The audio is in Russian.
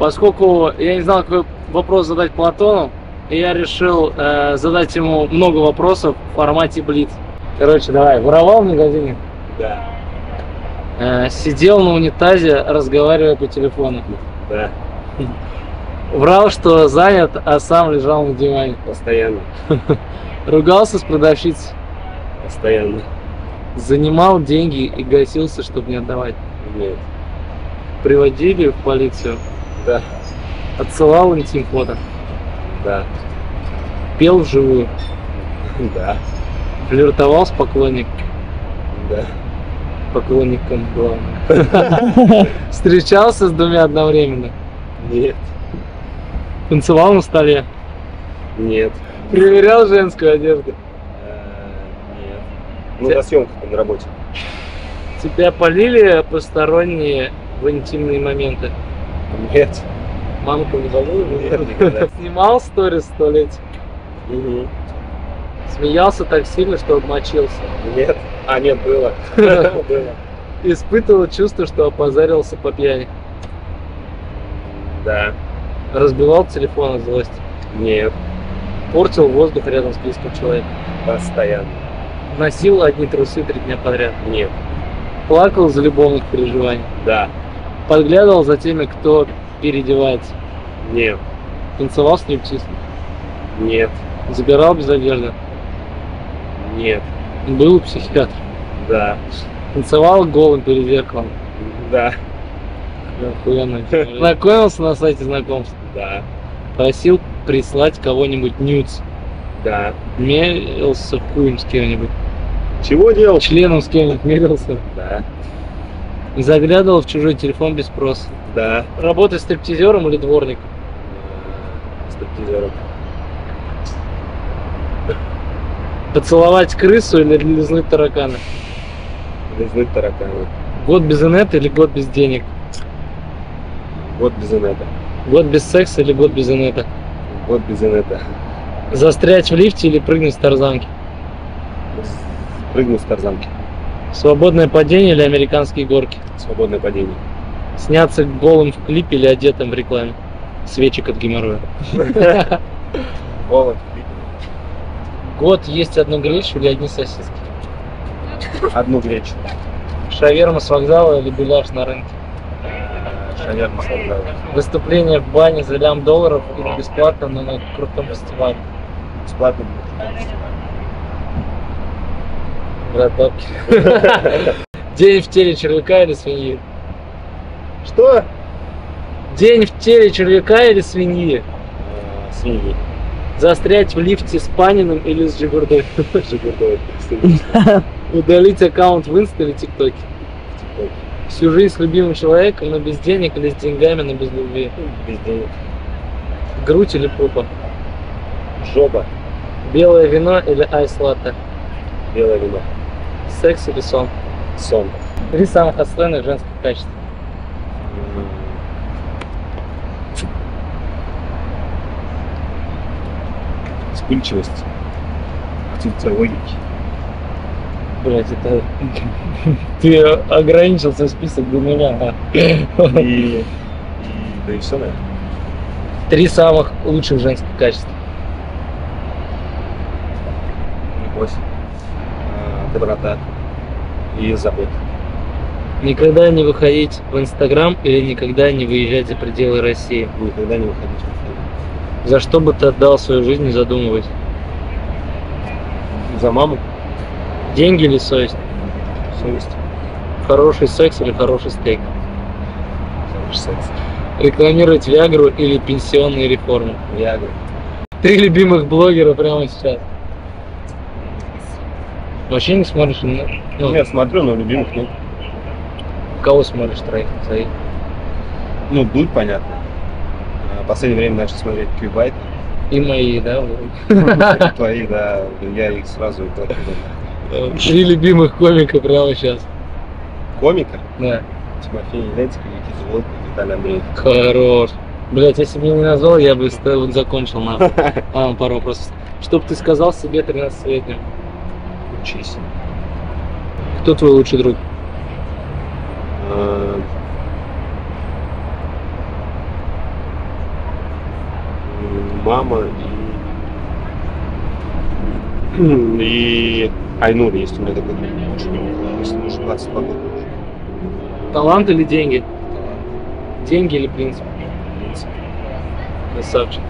Поскольку я не знал, какой вопрос задать Платону, я решил э, задать ему много вопросов в формате блиц. Короче, давай, воровал в магазине? Да. Э, сидел на унитазе, разговаривая по телефону. Да. Врал, что занят, а сам лежал на диване. Постоянно. Ругался с продавщицей. Постоянно. Занимал деньги и гасился, чтобы не отдавать. Нет. Приводили в полицию. Да. Отсылал интим фото. Да. Пел вживую. Да. Флиртовал с поклонником. Да. Поклонником главное. Встречался с двумя одновременно. Нет. Танцевал на столе. Нет. Проверял женскую одежду. Э, Нет. Ну, на съемках на работе. Тебя полили посторонние в интимные моменты? Нет. Мамка не балует? Нет, никогда. Снимал сторис в туалете? Мгм. Смеялся так сильно, что обмочился. Нет. А, нет, было. Было. Испытывал чувство, что опозарился по пьяни. Да. Разбивал телефон от злости. Нет. Портил воздух рядом с близким человеком. Постоянно. Носил одни трусы три дня подряд. Нет. Плакал за любовных переживаний. Да. Подглядывал за теми, кто переодевается. Нет. Танцевал стриптиз. Нет. Забирал без одежды. Нет. Был у психиатра. Да. Танцевал голым перед зеркалом. Да. Охуенно. Знакомился на сайте знакомств. Да. Просил прислать кого-нибудь нюц. Да. Мерился хуем с кем-нибудь. Чего делал? Членом с кем-нибудь мерился. Да. Заглядывал в чужой телефон без спроса. Да. Работать стриптизером или дворником? Стриптизером. Поцеловать крысу или лизнуть таракана? Лизнуть таракана. Год без инета или год без денег? Год без инета. Год без секса или год без инета? Год без инета. Застрять в лифте или прыгнуть с тарзанки? Прыгну с тарзанки. Свободное падение или американские горки? Свободное падение. Сняться голым в клипе или одетым в рекламе? Свечек от геморроя. Голод. Год есть одну гречу или одни сосиски? Одну гречу. Шаверма с вокзала или гуляш на рынке? Шаверма с вокзала. Выступление в бане за лям долларов или бесплатно, но на крутом фестивале? Бесплатно. Брат, бабки. День в теле червяка или свиньи? Что? День в теле червяка или свиньи? Э, Свиньи. Застрять в лифте с Паниным или с Джигурдой? Джигурдой. Удалить аккаунт в Инста или ТикТоке? ТикТок. Всю жизнь с любимым человеком, но без денег или с деньгами, но без любви? Без денег. Грудь или попа? Жопа. Белое вино или ice латте? Белое вино. Секс или сон? Сон. Три самых отстойных женских качества. Вспыльчивость. Отсутствие логики. Блять, это... Ты ограничился список до нуля. а. И, и да и все, наверное. Три самых лучших женских качества. Любовь. Доброта. И забота. Никогда не выходить в Инстаграм или никогда не выезжать за пределы России. Никогда не выходить в Инстаграм. За что бы ты отдал свою жизнь, не задумываясь? За маму. Деньги или совесть? Совесть. Хороший секс или хороший стейк? Хороший секс. Рекламировать Виагру или пенсионные реформы? Виагра. Три любимых блогера прямо сейчас. Вообще не смотришь? на- Ну, Я смотрю, но любимых нет. кого смотришь троих? Своих? Ну, дуть, понятно. А, В последнее время начал смотреть Кьюбайт. И мои, да? Твои, да, я их сразу и и Три любимых комика прямо сейчас. Комика. Да. Тимофей Ленцкий, Никита Волков, Виталий Андреев. Хорош. Блять, если бы не назвал, я бы закончил нахуй. А, пару вопросов. Что бы ты сказал себе 13-летнему? Учись. Кто твой лучший друг? А, мама и... И Айнур есть у меня такой друг, очень если уже 22 года. Талант или деньги? Деньги или принцип? в принципе. Красавчик.